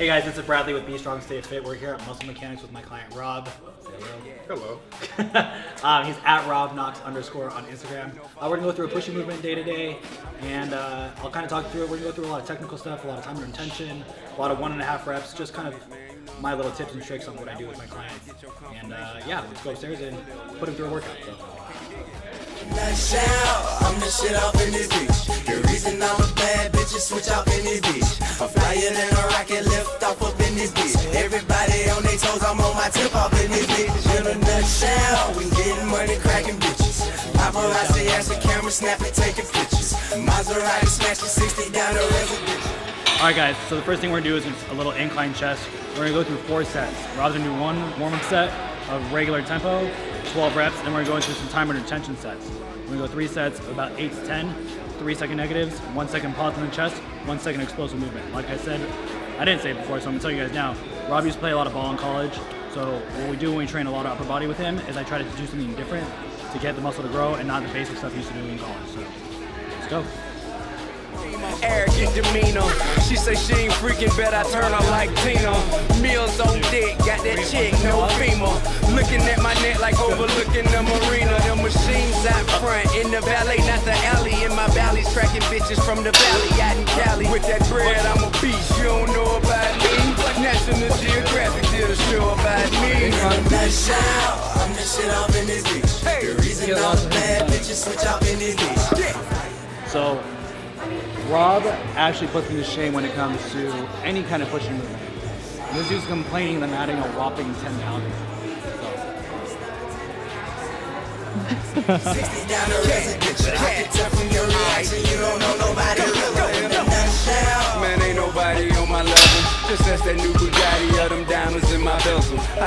Hey guys, this is Bradley with Be Strong Stay Fit. We're here at Muscle Mechanics with my client Rob. Say Hello. hello. um, he's at Rob Knox underscore on Instagram. Uh, we're gonna go through a pushing movement day to day, and uh, I'll kind of talk through it. We're gonna go through a lot of technical stuff, a lot of time under tension, a lot of one and a half reps, just kind of my little tips and tricks on what I do with my clients. And uh, yeah, let's go upstairs and put him through a workout. So. I'm the shit off in this bitch. The reason bad switch off in this bitch. I'm flyer than a rocket, lift off up in this bitch. Everybody on their toes, I'm on my tip off in this bitch. In a nutshell, we getting money, cracking bitches. Paparazzi the camera, taking pictures. Maserati smashing 60 down the residence. All right, guys. So the first thing we're gonna do is a little incline chest. We're gonna go through four sets. Rob's gonna do one warm-up set of regular tempo, 12 reps, and we're gonna go into some time under tension sets. We're gonna go three sets, of about eight to 10, three second negatives, one second pause in the chest, one second explosive movement. Like I said, I didn't say it before, so I'm gonna tell you guys now. Rob used to play a lot of ball in college, so what we do when we train a lot of upper body with him is I try to do something different to get the muscle to grow and not the basic stuff he used to do in college. So let's go. Arrogant demeanor. She say she ain't freaking, bet I turn her like Tina. Meals on dick, got that chick, no femur. Looking at my neck like overlooking the marina. The machines out front in the valley, not the alley. In my valleys, cracking bitches from the valley out in Cali. With that bread, I'm a beast. You don't know about me. National Geographic did a show about me. Nutshell, I'm the shit off in this bitch. The reason I'm bad bitch is switch off in this bitch. So, Rob actually puts me to shame when it comes to any kind of pushing movement. This dude's complaining that I'm adding a whopping 10 pounds. 60 down the residence. I can tell from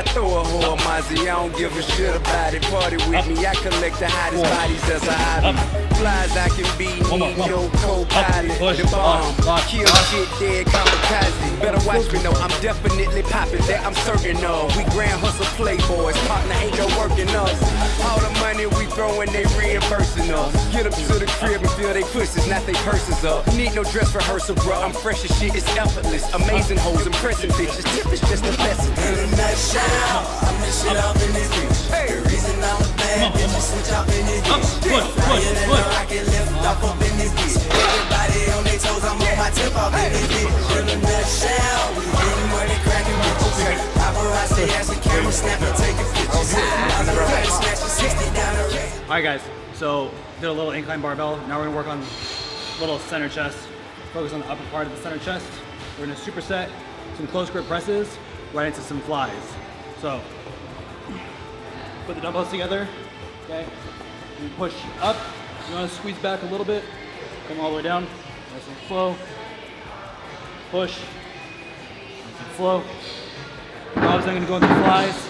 I throw a whole Mozzie, I don't give a shit about it. Party with me, I collect the hottest bodies as a hobby. Flies I can be, need no co-pilot. The bomb, kill shit dead, kamikaze. Better watch me, know I'm definitely popping that I'm certain of. We grand hustle playboys, partner ain't no working us. All the money we throwing, they reimbursing us. Get up to the crib and feel they pussies, not they purses up. Need no dress rehearsal, bro. I'm fresh as shit, it's effortless. Amazing hoes, impressing bitches. Tip is just a blessing. In a nutshell, I'm shit off in this bitch. The reason I'm a bad bitch is switch off in this bitch. Flyer than a rocket, lift off up in this bitch. Everybody on their toes, I'm on my tip off in this bitch. In a nutshell, we getting money, cracking bitches. Paparazzi ass the camera, snapping, taking pictures. Maserati smashing 60 down the road. All right, guys. So, did a little incline barbell. Now we're gonna work on little center chest. Focus on the upper part of the center chest. We're gonna superset some close grip presses right into some flies. So, put the dumbbells together. Okay. You push up. You want to squeeze back a little bit. Come all the way down. Nice and slow. Push. Nice and slow. Rob's then gonna go into flies.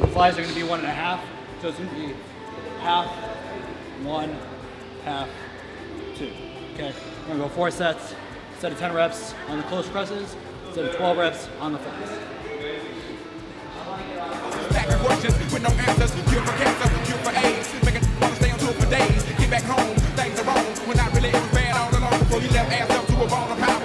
The flies are gonna be one and a half. So it's gonna be half, one, half, two. Okay, we're gonna go four sets, set of 10 reps on the close presses, set of 12 reps on the flies. Questions with no answers. Cure for cancer, cure for AIDS. Make it wanna stay on tour for days. Get back home, things are wrong. When I really it was bad all along. Before you left ass up to a ball of power.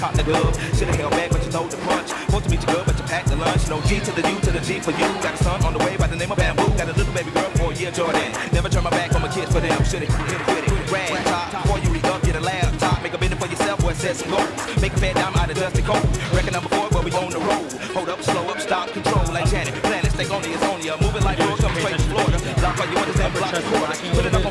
Caught the glove. Should've held back, but you told the punch. Supposed to meet you good, but you packed the lunch. No G to the U to the G for you. Got a son on the way by the name of Bamboo. Got a little baby girl for a year, Jordan. Never turn my back on my kids for them. Should've hit it with it. Rag top, before you re up, get a laptop. Make a minute for yourself, boy, set some goals. Make a fat dime out of dusty cold. Reckon number four, but we on the road. Hold up, slow up, stop, control like Janet. Planet think only is only moving like road come straight to Florida. Lock all you understand, block the quarter. Put it up on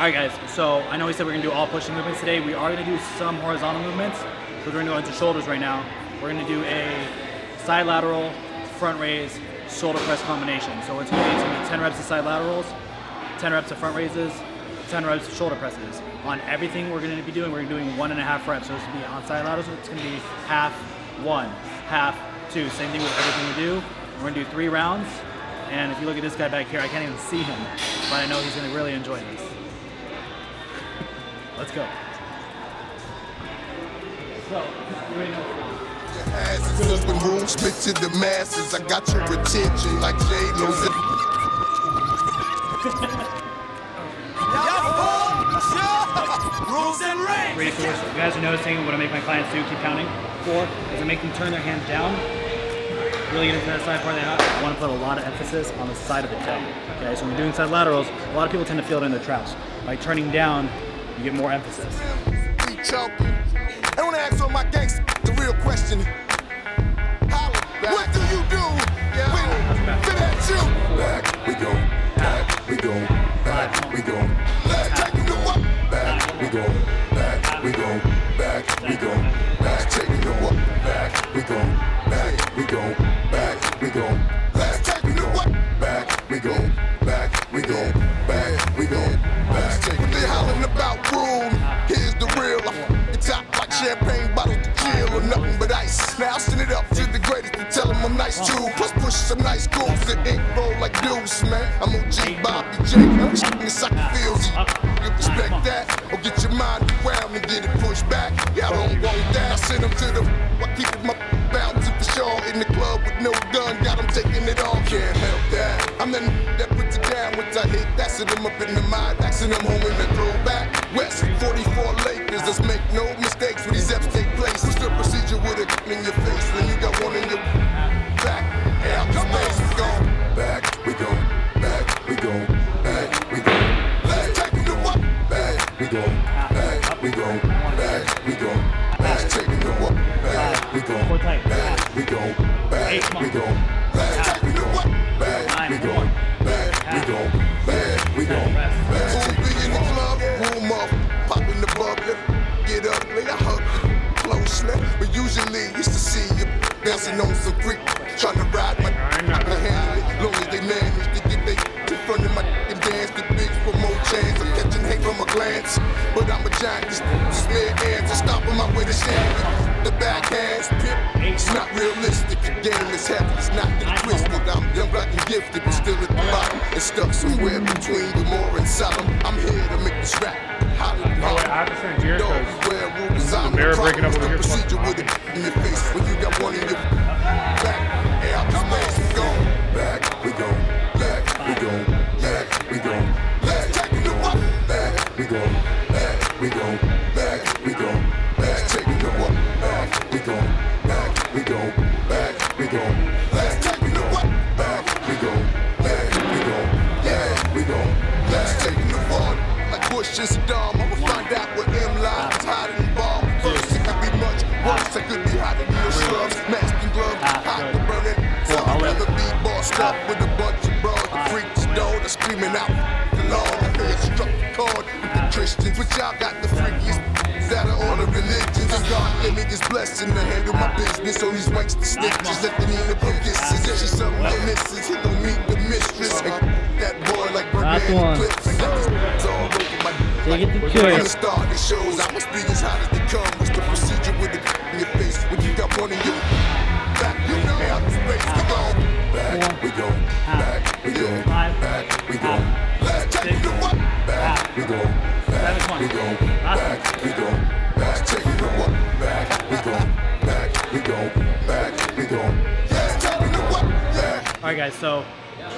All right, guys. So I know we said we're gonna do all pushing movements today. We are gonna do some horizontal movements. So we're gonna go into shoulders right now. We're gonna do a side lateral, front raise, shoulder press combination. So it's gonna be, gonna be 10 reps of side laterals, 10 reps of front raises, 10 reps of shoulder presses. On everything we're gonna be doing, we're doing one and a half reps. So it's gonna be on side laterals, it's gonna be half, one, half, two. Same thing with everything we do. We're gonna do three rounds. And if you look at this guy back here, I can't even see him, but I know he's gonna really enjoy this. Let's go. So, you ready to go? asses open room, spit to the masses. I got your attention like J Lo's. Ready for this? You guys are noticing what I make my clients do, keep counting. Four is I make them turn their hands down. Really get into that side part of the house. I want to put a lot of emphasis on the side of the toe. Okay, so when we're doing side laterals, a lot of people tend to feel it in their traps. By turning down, you get more emphasis. I wanna ask all my gangsters the real question. What do you do when fit at you? Back we go, back we go, back we go. Let's take it to what? Back we go, back we go, back we go. Let's take it to what? Back we go, back we go, back we go. Let's take it to what? Back we go, back we go, about room? Here's the real. I top like champagne bottles to chill or nothing but ice. Now I send it up to the greatest to tell them I'm nice too. Plus push some nice grooves that ink roll like deuce, man. I'm OG Bobby J. Shitting the sucker feels. You respect that or get your mind around and get it pushed back. Y'all don't want that. I send them to the. I keep my bounty for sure in the club with no gun. Got them taking it all. Can't help that. I'm the that I hit. That's it. I'm up in the mind. Axing them home in the throwback. West 44 Lakers. Let's make no mistakes when these eps take place. What's the procedure with it in your face when you got one in your back? Out the space. We go back. We go back. We go back. We go. Let's take it to what? Back. We go back. We go back. We go. Let's take it to what? Back. We go back. We go back. We go. Let's take it to what? Back. But still at the bottom. And stuck somewhere between Gomorrah and Sodom. I'm here to make this rap. Oh, wait, I have to send Jared because beware, mirror breaking up over here. procedure with it in your face when you got one in your back? Hey, out the space, we go back, we go back, we go back, we go. Let's take it to what? Back, we go back, we go back, God gave me this blessing to handle my business. On these mics, the snitches, let the kisses. And she's something I misses. He don't meet the mistress. And that boy like Birdman. Clips. I got these all over my Take it to church. the start, it shows I must be as hot as they come. What's the procedure with it in your face when you got one in your back? You know out the space. We go back, we go back, we go back, we go. Let's take it to what? Back, we right, guys. So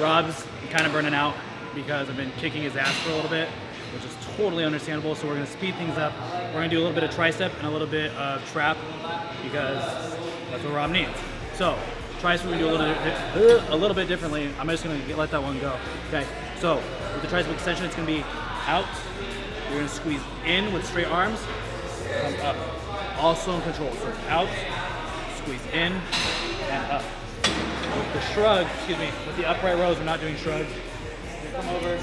Rob's kind of burning out because I've been kicking his ass for a little bit, which is totally understandable. So we're gonna speed things up. We're gonna do a little bit of tricep and a little bit of trap because that's what Rob needs. So tricep gonna do a little bit, a little bit differently. I'm just gonna let that one go. Okay. So with the tricep extension, it's gonna be out. You're gonna squeeze in with straight arms, come up. Also in control. So out, squeeze in, and up. The shrug, excuse me, with the upright rows, we're not doing shrugs. Gonna come over, you're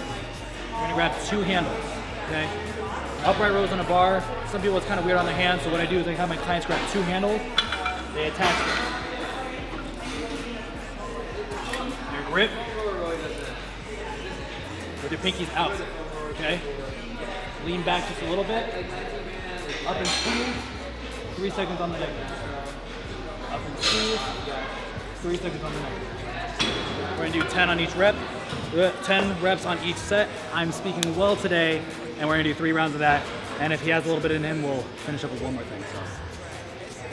gonna grab two handles, okay? Upright rows on a bar, some people it's kind of weird on their hands, so what I do is I have my clients grab two handles, they attach them. Your grip, with your pinkies out, okay? Lean back just a little bit, up and squeeze, three seconds on the neck. Up and squeeze, three seconds on the neck. We're gonna do 10 on each rep, uh, 10 reps on each set. I'm speaking well today, and we're gonna do three rounds of that. And if he has a little bit in him, we'll finish up with one more thing. So.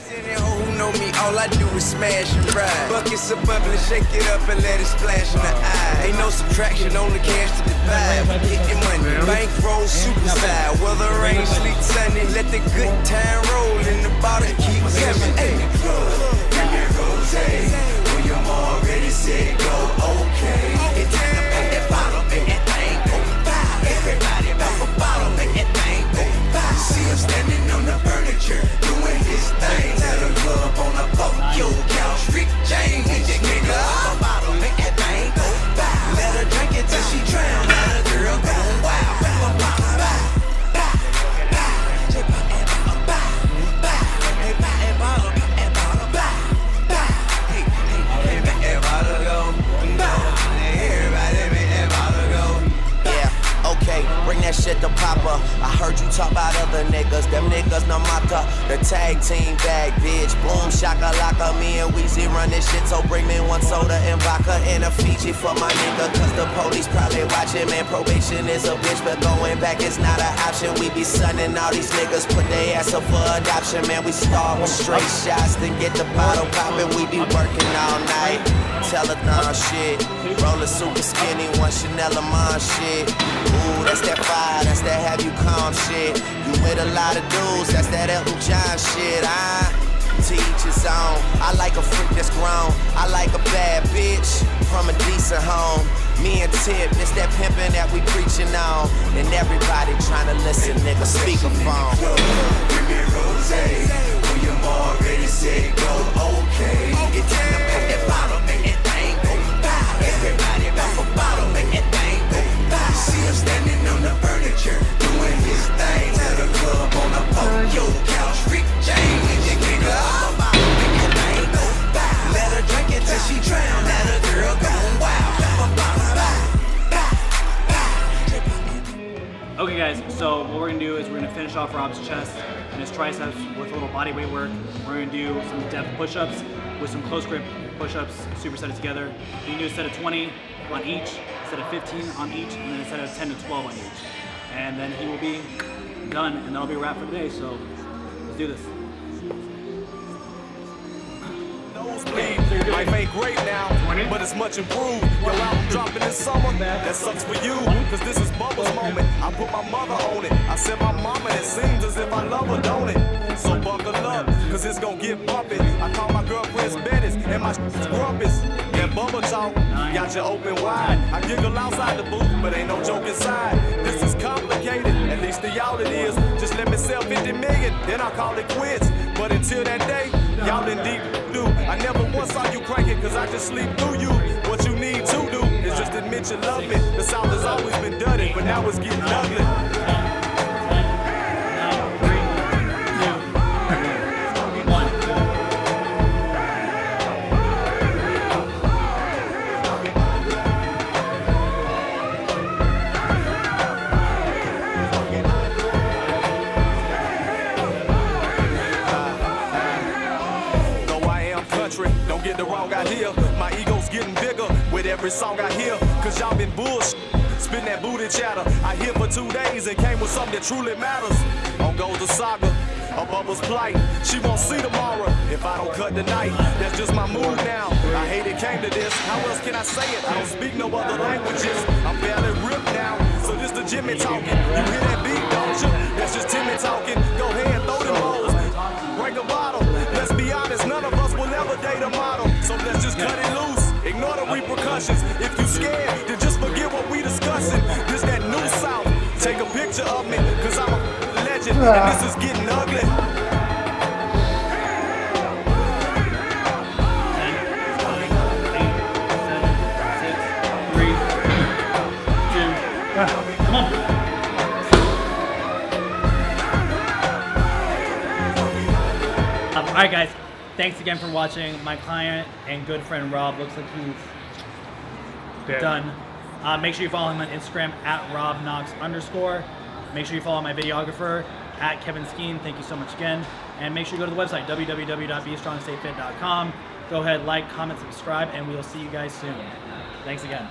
Who know me, all I do is smash and ride. Buckets of bubbling, shake it up and let it splash in the eye. Ain't no subtraction, only cash to divide. Get your money, bankroll, super side. Weather, rain, sleet, sunny. Let the good time roll in the bottle, keep coming. Hey, Give me rose. Said go, okay. Bottle. Everybody a bottle. See him standing on the furniture, bitch. Boom, shaka laka. Me and Weezy run this shit, so bring me one soda and vodka and a Fiji for my nigga. Cause the police probably watching, man. Probation is a bitch, but going back is not an option. We be sunning all these niggas, put their ass up for adoption, man. We start with straight shots, then get the bottle poppin'. We be working all night. Telethon shit. Rollin' super skinny, one Chanel Lamont shit. Ooh, that's that fire, that's that have you calm shit. You with a lot of dudes, that's that Elton John shit. I teach his own. I like a freak that's grown. I like a bad bitch from a decent home. Me and Tip, it's that pimpin' that we preachin' on. And everybody tryna listen, nigga, speakerphone. Give me rose. When already said go, okay. To bottle, make by. Everybody pop a bottle, make by. See him standing on the furniture, doing his thing. Tell the club on the boat, yo, couch, Rick James. We're gonna do is we're gonna finish off Rob's chest and his triceps with a little body weight work. We're gonna do some depth push-ups with some close grip push-ups, superset it together. You can do a set of 20 on each, a set of 15 on each, and then a set of 10 to 12 on each. And then he will be done, and that'll be a wrap for today. So let's do this. Life ain't great now, it's much improved. Your album dropping this summer, that sucks for you. Cause this is Bubba's moment. I put my mother on it. I said my mama, it seems as if I love her, don't it? So buckle up, cause it's gonna get bumpin'. I call my girlfriends Bettis, and my shit's grumpus. That Bubba talk, got you open wide. I giggle outside the booth, but ain't no joke inside. This is complicated, at least to y'all it is. Just let me sell 50 million, then I'll call it quits. But until that day, y'all in deep do. I never once saw you crank it, cause I just sleep through you. Y'all bullshit, spitting that booty chatter. I here for two days and came with something that truly matters. On goes the saga. a bubba's plight. She won't see tomorrow if I don't cut tonight. That's just my mood now. I hate it came to this. How else can I say it? I don't speak no other languages. I'm barely ripped now. So this the Jimmy talking. You hear that beat, don't you? That's just Timmy talking. Go ahead, throw them balls. Break a bottle. Let's be honest, none of us will ever date a model. So let's just cut it loose. Ignore the repercussions. If you scared, This that new south. Take a picture of me, cause I'm a legend. And this is getting ugly. Come on. Um, all right, guys. Thanks again for watching. My client and good friend Rob looks like he's done. Uh, make sure you follow him on Instagram at Rob Knox underscore. Make sure you follow my videographer at Kevin Skeen. Thank you so much again. And make sure you go to the website www.bestrongstayfit.com. Go ahead, like, comment, subscribe, and we'll see you guys soon. Thanks again.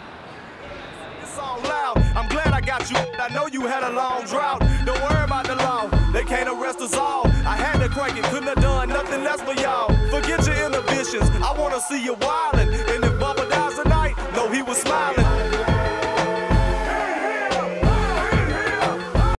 I'm glad I got you. I know you had a long drought. Don't worry about the law. They can't arrest us all. I had to crank it, couldn't have done nothing less for y'all. Forget your inhibitions. I wanna see you wildin'.